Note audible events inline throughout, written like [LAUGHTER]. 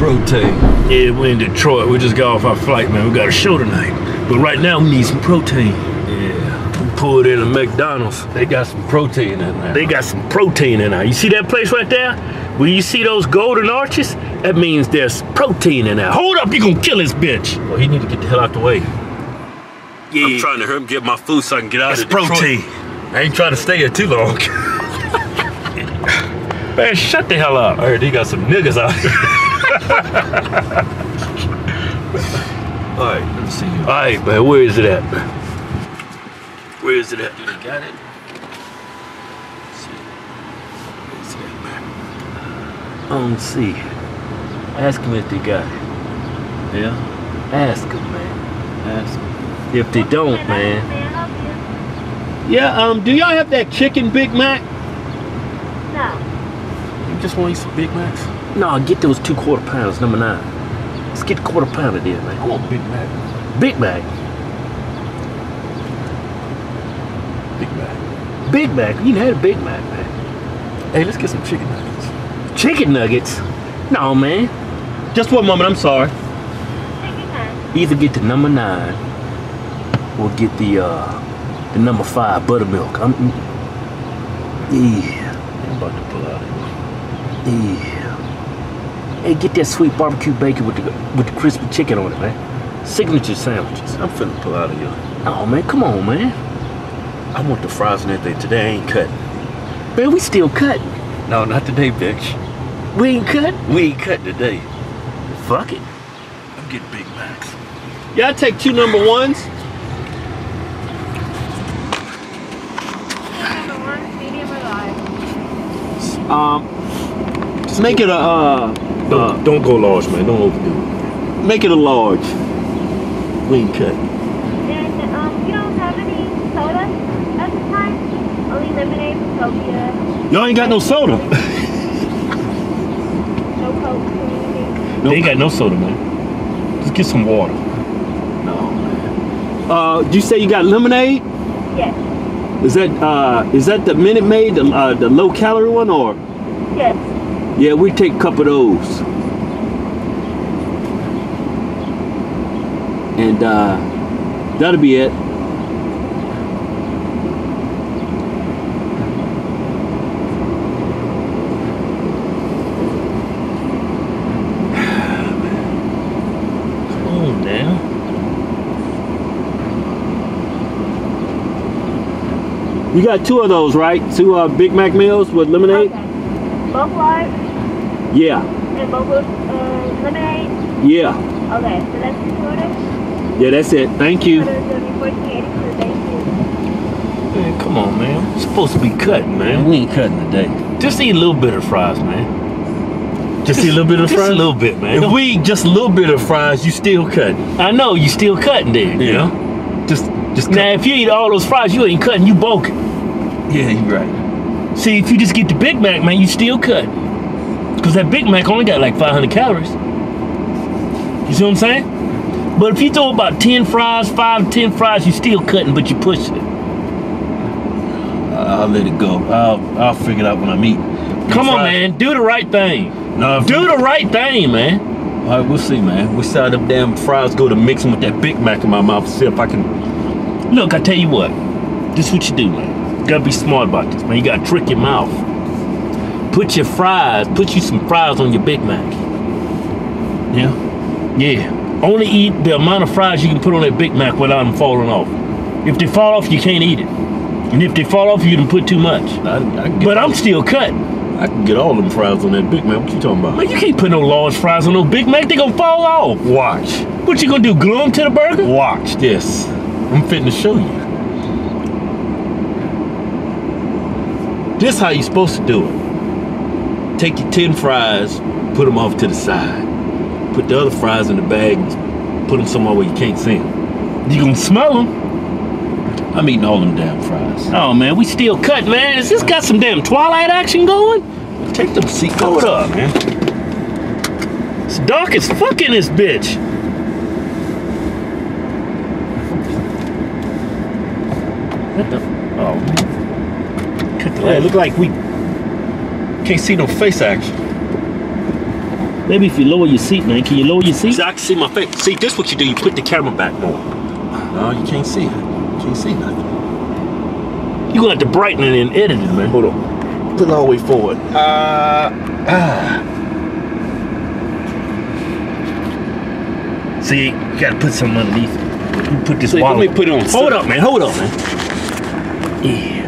protein. Yeah, we're in Detroit. We just got off our flight, man. We got a show tonight. But right now, we need some protein. Yeah. We pulled in a McDonald's. They got some protein in there. They got some protein in there. You see that place right there? When you see those golden arches, that means there's protein in there. Hold up, you gonna kill this bitch. Well, he need to get the hell out the way. Yeah, I'm trying to hurry him get my food so I can get out that's of Detroit. protein. I ain't trying to stay here too long. [LAUGHS] Man, shut the hell up. I heard he got some niggas out here. All right, let me see you. All right, man, where is it at? Where is it at? You done got it? Let's see. Where's it at, man? I don't see. Ask them if they got it. Yeah? Ask them, man. Ask him. If they don't, man. Yeah, um, do y'all have that chicken Big Mac? No. You just want to eat some Big Macs? No, get those two quarter pounds, number nine. Let's get the quarter pounder there, I man. want Big Mac. Big Mac. Big Mac. Big Mac. You had a Big Mac, man. Hey, let's get some chicken nuggets. Chicken nuggets? No, man. Just one moment, I'm sorry. Take your time. Either get the number nine or get the uh the number five buttermilk. I'm yeah, I'm about to pull out of yeah. Hey, get that sweet barbecue bacon with the with the crispy chicken on it, man. Signature sandwiches. I'm finna pull out of here. Oh man, come on, man. I want the fries and everything. Today I ain't cutting. Man, we still cutting. No, not today, bitch. We ain't cutting. We ain't cutting today. Fuck it. I'm getting Big Macs. Yeah, I take two number ones. Number one, medium or large? Um, just make it a uh, Don't, uh don't go large, man. Don't overdo it. make it a large. it. We ain't cutting. And um, you don't have any soda at the time? Only lemonade, Utopia, Y'all ain't got no soda. [LAUGHS] no Coke, anything. They ain't got no soda, man. Just get some water. No, man. Uh, did you say you got lemonade? Yes. Is that uh, is that the Minute Maid, the, uh, the low calorie one, or? Yes. Yeah, we take a couple of those. And uh, that'll be it. Come on now. You got two of those, right? Two uh, Big Mac meals with lemonade? Okay. Both large Yeah, and both with uh, lemonade? yeah. Okay, so that's two orders. Yeah, that's it. Thank you. Orders will be fourteen eighty for the base two. Man, come on, man. It's supposed to be cutting, man. We ain't cutting today. Just eat a little bit of fries, man. Just, eat a little bit of fries? Just fries? a little bit, man. If Don't- we eat just a little bit of fries, you still cutting. I know you still cutting there. You Yeah. know. Just, just Now, if you eat all those fries, you ain't cutting. You bulking. Yeah, you're right. See, if you just get the Big Mac, man, you still cutting. Cause that Big Mac only got like 500 calories. You see what I'm saying? But if you throw about 10 fries, five, 10 fries, you still cutting, but you pushing it. I'll let it go. I'll, I'll figure it out when I meet. Come on, man. Do the right thing. No, Do the right thing, man. All right, we'll see, man. We saw them damn fries go to mixing with that Big Mac in my mouth. See if I can. Look, I tell you what. This is what you do, man. You gotta be smart about this, man. You gotta trick your mouth. Put your fries, put you some fries on your Big Mac. Yeah. Yeah. Only eat the amount of fries you can put on that Big Mac without them falling off. If they fall off, you can't eat it. And if they fall off, you done put too much. I, I But I'm still cutting. I can get all them fries on that Big Mac. What you talking about? Man, you can't put no large fries on no Big Mac. They gonna fall off. Watch. What you gonna do? Glue them to the burger? Watch this. I'm fitting to show you. This how you supposed to do it. Take your 10 fries, put them off to the side. Put the other fries in the bag, put them somewhere where you can't see them. You gonna smell them? I'm eating all them damn fries. Oh man, we still cut, man. Has this got some damn Twilight action going? Take them seat Hold up, man. It's dark as fuck in this bitch. What the? Oh man. Cut the Hey, look like we can't see no face action. Maybe if you lower your seat, man. Can you lower your seat? See, I can see my face. See, this what you do. You put the camera back more. No, you can't see it. You can't see nothing. You gonna have to brighten it and edit it, man. Hold on. Put it all the way forward. Uh, ah. See, you gotta put something underneath. You put this See, let bottle. me put it on. Hold up, man. Hold up, man. Yeah.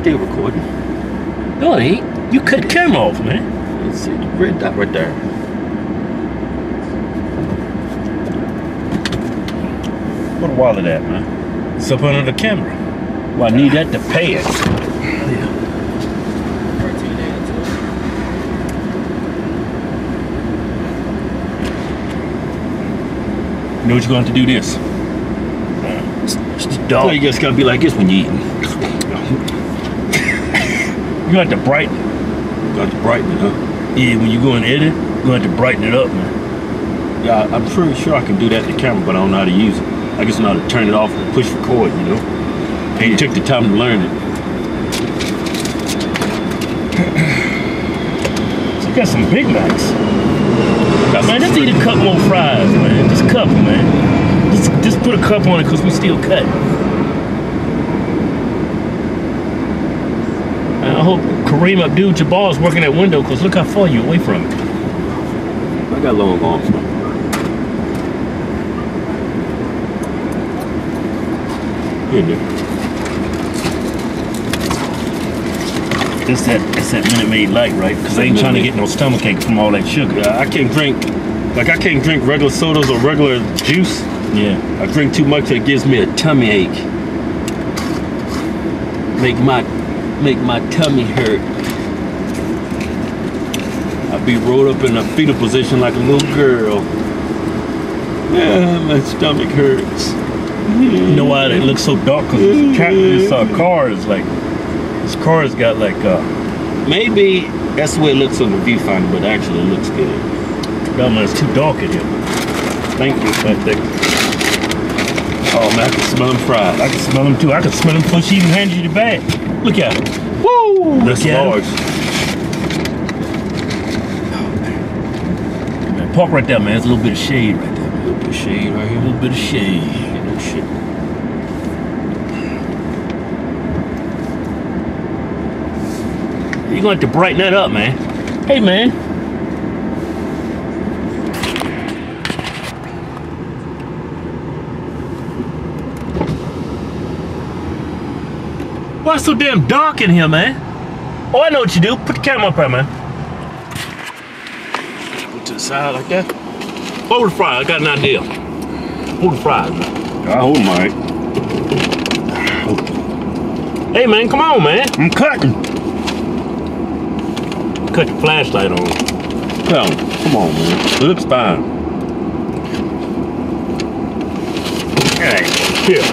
Still recording. No, it ain't. You cut the camera off, man. Let's see. the Red dot right there. What a wallet at, man? It's up under the camera. Well, I need that to pay it. You know what you're going to have to do this? It's, it's Oh, you just gotta be like this when you eating. You got to brighten. it. Got to brighten it, huh? Yeah, when you go and edit, you going to have to brighten it up, man. Yeah, I'm pretty sure I can do that in the camera, but I don't know how to use it. I just know how to turn it off and push record, you know? And you took the time to learn it. So [CLEARS THROAT] you got some Big Macs. Man, just eat a couple more fries, man. Just a couple, man. Just, just put a cup on it because we still cut. I hope Kareem Abdul-Jabbar is working that window because look how far you're away from it. I got long arms. Here, Nick. It's that, it's that Minute Maid Light, right? Because I ain't trying to get no stomach ache from all that sugar. Yeah, I can't drink, like I can't drink regular sodas or regular juice. Yeah. I drink too much, it gives me a tummy ache. Make my, make my tummy hurt. I'd be rolled up in a fetal position like a little girl. Yeah, my stomach hurts. You know why it looks so dark? Because this, tra- this uh, car is like, this car has got like, uh, Maybe that's the way it looks on the viewfinder, but actually it looks good. God, man, it's too dark in here. Thank you. They, Oh man, I can smell them fried. I can smell them too. I can smell them before she even handed you the bag. Look at it. Woo! That's Look at 'em. large. Man, park right there, man. There's a little bit of shade right there. A little bit of shade right here. A little bit of shade. No shit. You're going to have to brighten that up, man. Hey, man. Why it's so damn dark in here, man? Oh, I know what you do. Put the camera up there, man. Put to the side like that. Hold the fry. I got an idea. Hold the fries, man. I hold my. Hey, man, come on, man. I'm cutting. Cut the flashlight on. Come, on, come on, man. It looks fine. Hey, here.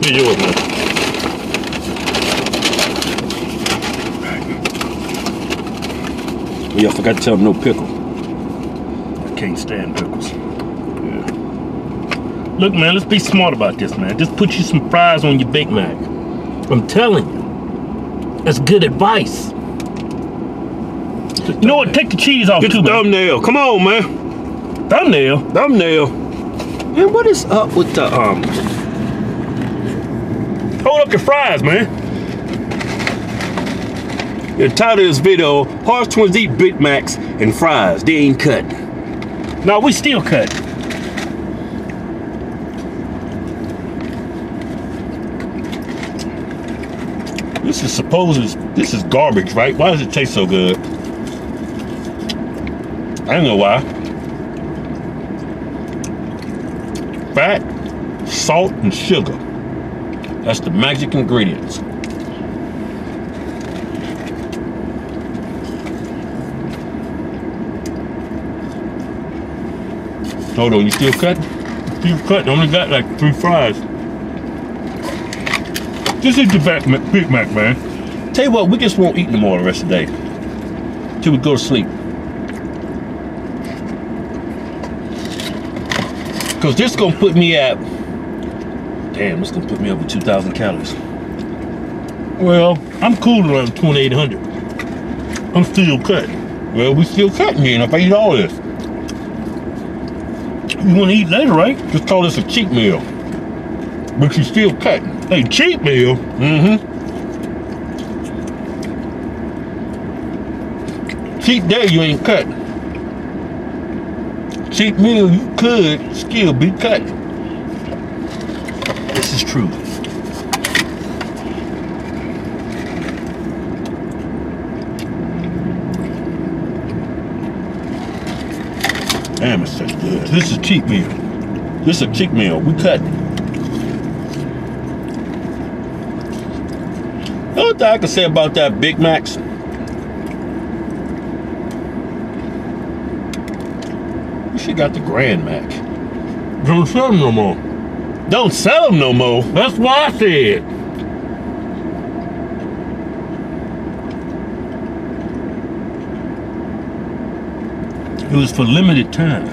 Here's yours, man. Yeah, I forgot to tell him no pickle. I can't stand pickles. Look, man, let's be smart about this, man. Just put you some fries on your Big Mac. I'm telling you. That's good advice. You know what? Take the cheese off Get too, thumbnail. Come on, man. Thumbnail. Thumbnail. Man, what is up with the um? Hold up your fries, man. The title of this video: Hodge twins eat Big Macs and fries. They ain't cut. No, we still cut. This is supposed this is garbage, right? Why does it taste so good? I don't know why. Fat, salt, and sugar. That's the magic ingredients. Hold on, you still cutting? Still cutting. Only got like three fries. Just eat the back Big Mac, man. Tell you what, we just won't eat no more the rest of the day. Till we go to sleep. Cause this gonna put me at, damn, this gonna put me over 2,000 calories. Well, I'm cool around 2800. I'm still cut. Well, we still cutting then if I eat all this. You want to eat later, right? Just call this a cheat meal. But you still cutting. Hey, cheap meal. Mm-hmm. Cheat day, you ain't cutting. Cheat meal, you could still be cutting. This is true. Damn, it's such good. This is cheat meal. This is a cheat meal. We cut. The only thing I can say about that Big Macs, you should got the Grand Mac. Don't sell them no more. Don't sell them no more. That's why I said. It was for limited time.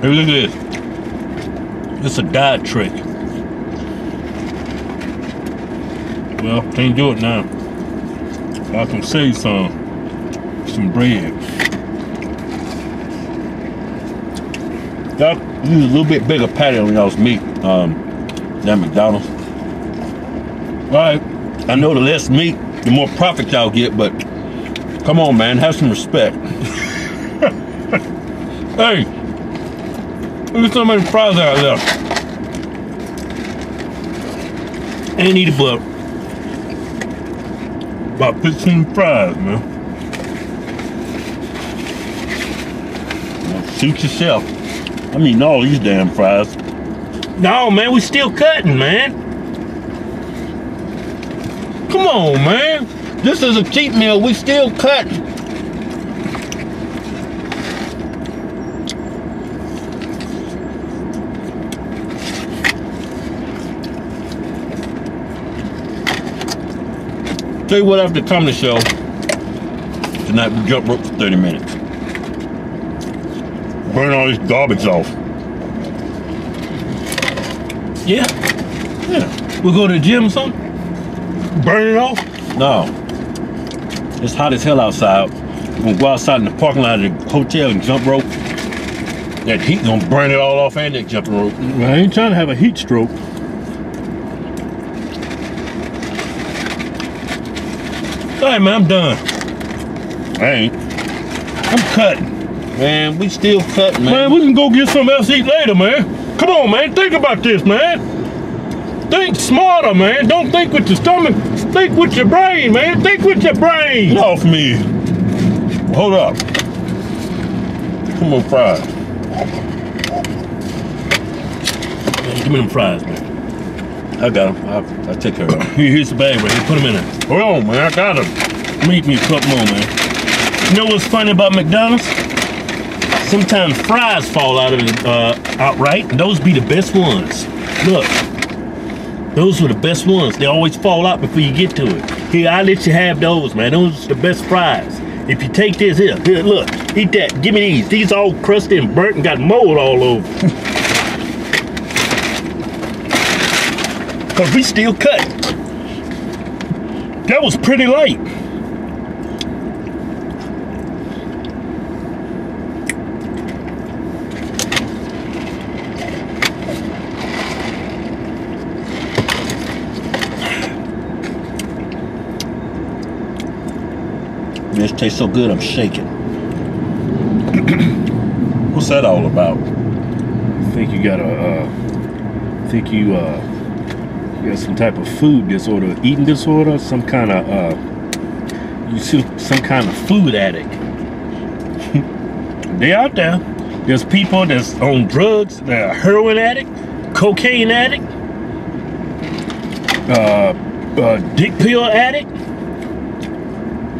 Hey, look at this. It's a diet trick. Well, can't do it now. I can save some, some bread. Y'all use a little bit bigger patty on y'all's meat um, than McDonald's. All right, I know the less meat, the more profit y'all get, but come on, man, have some respect. [LAUGHS] Hey, at so many fries out there. Ain't eat but about 15 fries, man. Suit yourself. I'm eating all these damn fries. No, man, we still cutting, man. Come on, man. This is a cheat meal. We still cutting. Tell you what, after the comedy show, tonight we jump rope for 30 minutes. Burn all this garbage off. Yeah, Yeah. we'll go to the gym or something. Burn it off. No. It's hot as hell outside. We'll go outside in the parking lot of the hotel and jump rope. That heat gonna burn it all off and that jumping rope. I ain't trying to have a heat stroke. Right, man, I'm done. I ain't. I'm cutting. Man, we still cutting, man. Man, we can go get something else to eat later, man. Come on, man. Think about this, man. Think smarter, man. Don't think with your stomach. Think with your brain, man. Think with your Get brain. off me. Hold up. Come on, fries. Man, give me them fries, man. I got them. I'll, I'll take care of him. Here, here's the bag right here. Put them in there. Hold on, man. I got him. Meet me a couple more, man. You know what's funny about McDonald's? Sometimes fries fall out of the uh, outright, and those be the best ones. Look, those were the best ones. They always fall out before you get to it. Here, I let you have those, man. Those are the best fries. If you take this here, here, look, eat that. Give me these. These all crusty and burnt and got mold all over. [LAUGHS] Cause we still cut. That was pretty light. This tastes so good, I'm shaking. [CLEARS THROAT] What's that all about? I think you got a, uh, I think you, uh, you got some type of food disorder, eating disorder, some kind of, uh, you see some kind of food addict. they out there. There's people that's on drugs, they're heroin addict, cocaine addict, uh, uh, dick pill addict.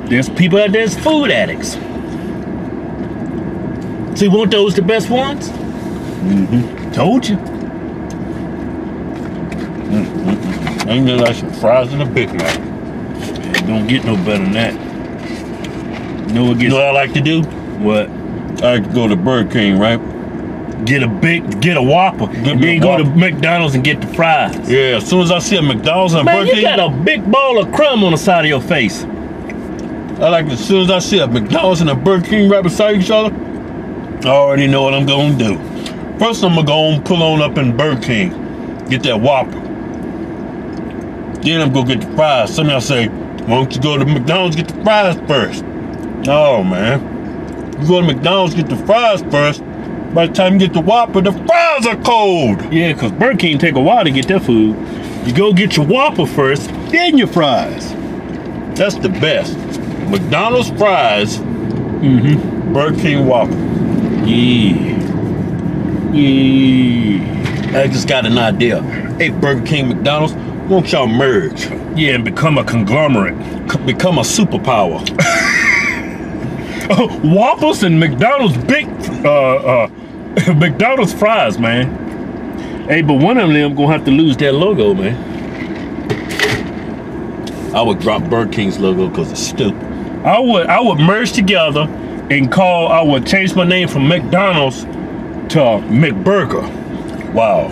There's people out there that's food addicts. So you want those the best ones? Mm-hmm. Told you. Ain't like some fries and a Big Mac. It don't get no better than that. You know what You know what I like to do? what? I like to go to Burger King, right? Get a big, get a Whopper. Get then go to McDonald's and get the fries. Yeah, as soon as I see a McDonald's and a Man, Burger you got a big ball of crumb on the side of your face. I like as soon as I see a McDonald's and a Burger King right beside each other, I already know what I'm gonna do. First, I'm gonna go and pull on up in Burger King, get that Whopper. Then I'm gonna get the fries. Some of y'all say, why don't you go to McDonald's get the fries first? No, man. You go to McDonald's get the fries first. By the time you get the Whopper, the fries are cold. Yeah, because Burger King take a while to get their food. You go get your Whopper first, then your fries. That's the best. McDonald's fries, Mm-hmm. Burger King Whopper. Yeah. Yeah. I just got an idea. Hey, Burger King, McDonald's, won't y'all merge? Yeah, and become a conglomerate. C- become a superpower. [LAUGHS] Waffles and McDonald's big uh uh [LAUGHS] McDonald's fries, man. Hey, but one of them gonna have to lose that logo, man. I would drop Burger King's logo because it's stupid. I would I would merge together and call I would change my name from McDonald's to McBurger. Wow.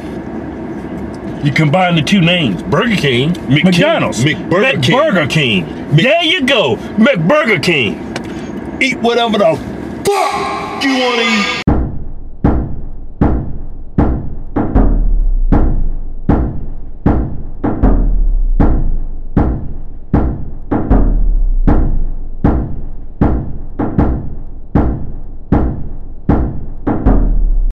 You combine the two names, Burger King, McDonald's, McBurger King. McBurger King. There you go, McBurger King. Eat whatever the fuck you want to eat.